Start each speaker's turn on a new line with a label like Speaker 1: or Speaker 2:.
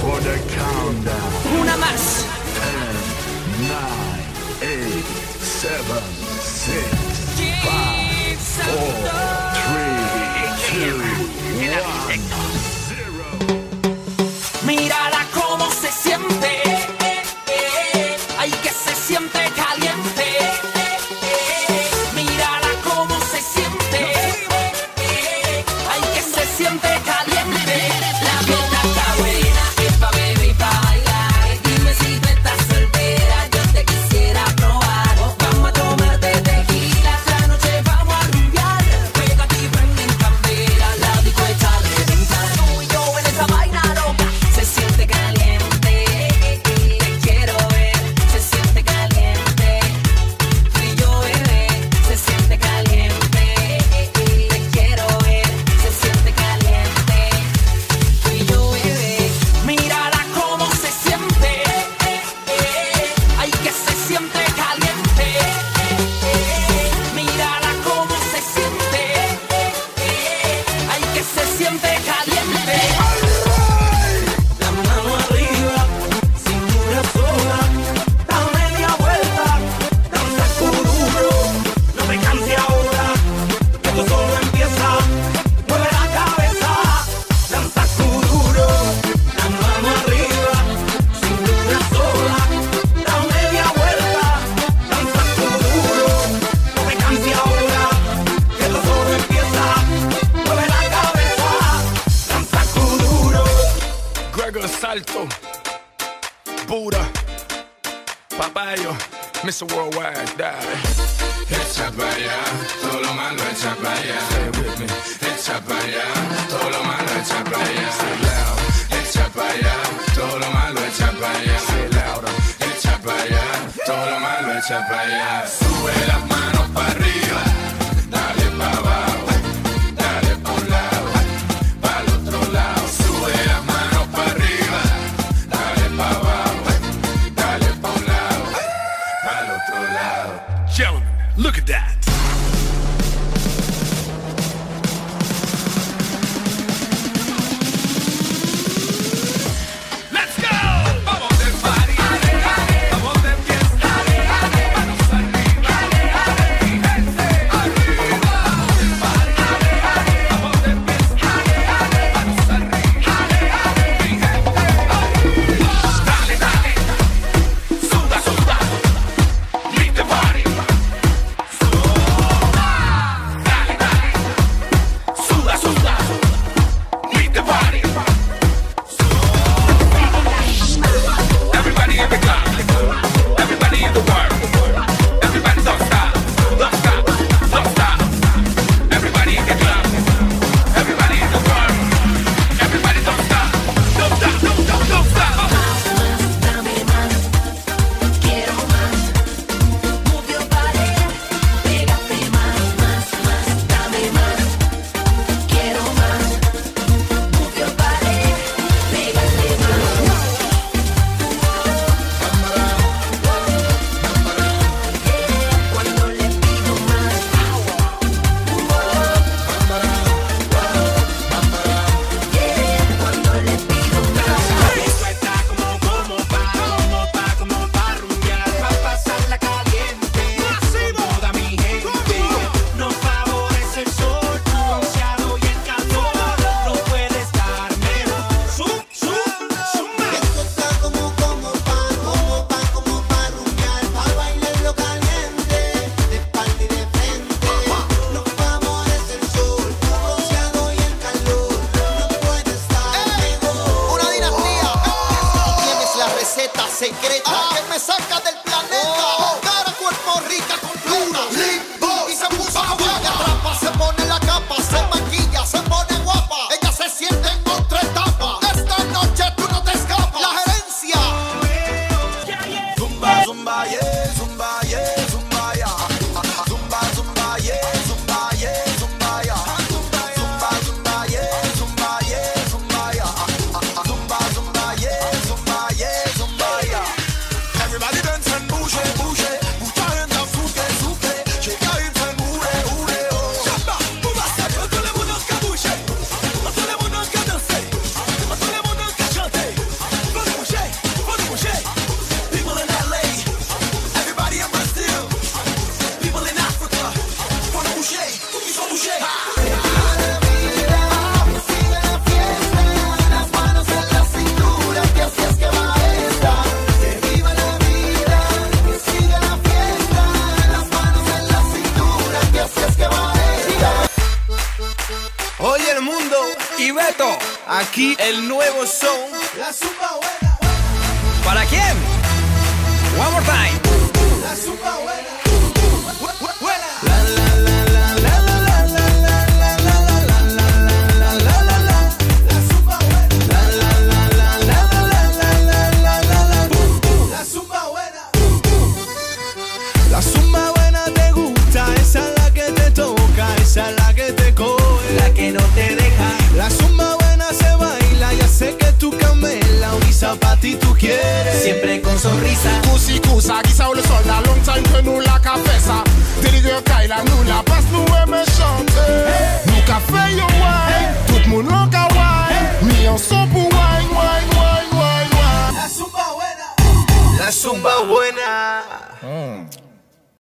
Speaker 1: for the countdown.
Speaker 2: Una más. Ten, nine, eight, seven, six, five, four.
Speaker 3: Virgo, Salto, Buddha, Papayo, Mr. Worldwide, daddy.
Speaker 4: Echa para allá, todo lo malo echa para allá.
Speaker 3: Stay with me.
Speaker 4: Echa para allá, todo lo malo echa para allá. Say loud. Echa para allá, todo lo malo echa para allá.
Speaker 3: Say loud.
Speaker 4: Echa para allá, todo lo malo echa para allá. Sube la
Speaker 3: Gentlemen, look at that.
Speaker 5: yeah. Aquí el nuevo son La zumba buena. ¿Para quién?
Speaker 6: para ti tú quieres.
Speaker 5: Siempre con sonrisa.
Speaker 7: Cusi, cusa, guisa, solo sola. Long time que no la
Speaker 5: café.